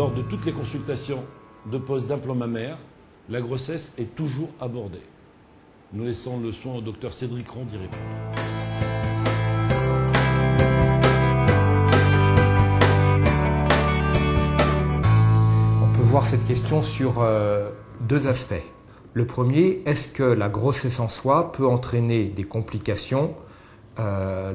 lors de toutes les consultations de pose d'implant mammaire, la grossesse est toujours abordée. Nous laissons le soin au docteur Cédric Rond d'y répondre. On peut voir cette question sur euh, deux aspects. Le premier, est-ce que la grossesse en soi peut entraîner des complications euh,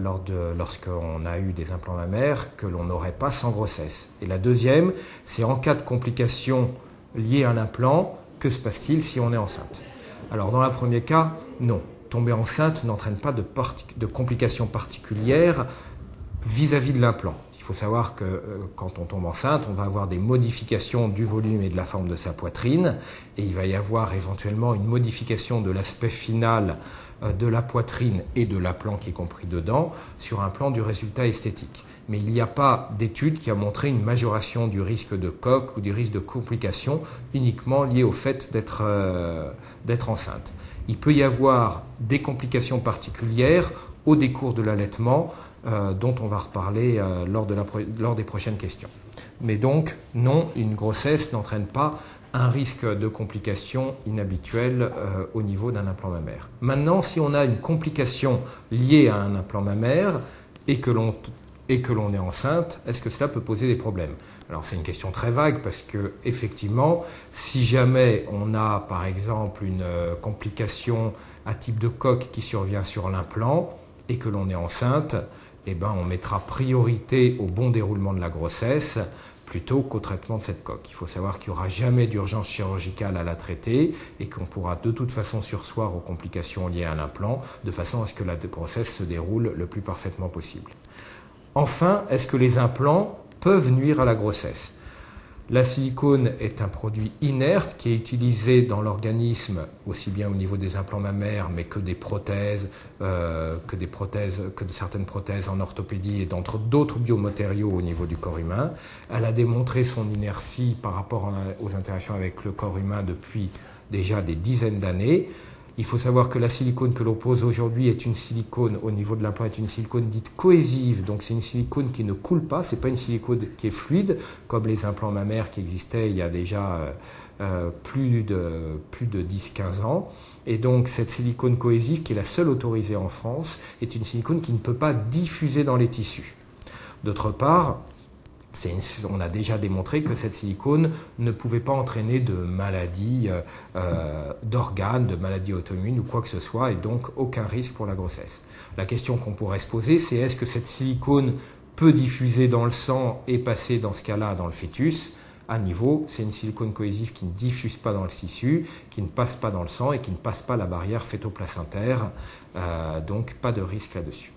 lorsqu'on a eu des implants mammaires que l'on n'aurait pas sans grossesse Et la deuxième, c'est en cas de complications liées à un implant, que se passe-t-il si on est enceinte? Alors dans le premier cas, non. Tomber enceinte n'entraîne pas de, de complications particulières vis-à-vis de l'implant. Il faut savoir que euh, quand on tombe enceinte, on va avoir des modifications du volume et de la forme de sa poitrine, et il va y avoir éventuellement une modification de l'aspect final euh, de la poitrine et de l'implant qui est compris dedans sur un plan du résultat esthétique. Mais il n'y a pas d'étude qui a montré une majoration du risque de coque ou du risque de complications uniquement lié au fait d'être euh, enceinte. Il peut y avoir des complications particulières au décours de l'allaitement euh, dont on va reparler euh, lors, de la, lors des prochaines questions. Mais donc, non, une grossesse n'entraîne pas un risque de complication inhabituelle euh, au niveau d'un implant mammaire. Maintenant, si on a une complication liée à un implant mammaire et que l'on et que l'on est enceinte, est-ce que cela peut poser des problèmes? Alors c'est une question très vague parce que effectivement, si jamais on a par exemple une complication à type de coque qui survient sur l'implant et que l'on est enceinte, eh ben, on mettra priorité au bon déroulement de la grossesse plutôt qu'au traitement de cette coque. Il faut savoir qu'il n'y aura jamais d'urgence chirurgicale à la traiter et qu'on pourra de toute façon sursoir aux complications liées à l'implant de façon à ce que la grossesse se déroule le plus parfaitement possible. Enfin, est-ce que les implants peuvent nuire à la grossesse? La silicone est un produit inerte qui est utilisé dans l'organisme aussi bien au niveau des implants mammaires, mais que des prothèses, euh, que des prothèses, que de certaines prothèses en orthopédie et d'entre d'autres biomatériaux au niveau du corps humain. Elle a démontré son inertie par rapport aux interactions avec le corps humain depuis déjà des dizaines d'années. Il faut savoir que la silicone que l'on pose aujourd'hui est une silicone, au niveau de l'implant, est une silicone dite cohésive. Donc c'est une silicone qui ne coule pas, c'est pas une silicone qui est fluide, comme les implants mammaires qui existaient il y a déjà euh, euh, plus de, plus de 10-15 ans. Et donc cette silicone cohésive, qui est la seule autorisée en France, est une silicone qui ne peut pas diffuser dans les tissus. D'autre part, on a déjà démontré que cette silicone ne pouvait pas entraîner de maladies euh, euh, d'organes, de maladies auto-immunes ou quoi que ce soit, et donc aucun risque pour la grossesse. La question qu'on pourrait se poser, c'est est-ce que cette silicone peut diffuser dans le sang et passer dans ce cas-là dans le fœtus? À niveau, c'est une silicone cohésive qui ne diffuse pas dans le tissu, qui ne passe pas dans le sang et qui ne passe pas la barrière fœto-placentaire, euh, donc pas de risque là-dessus.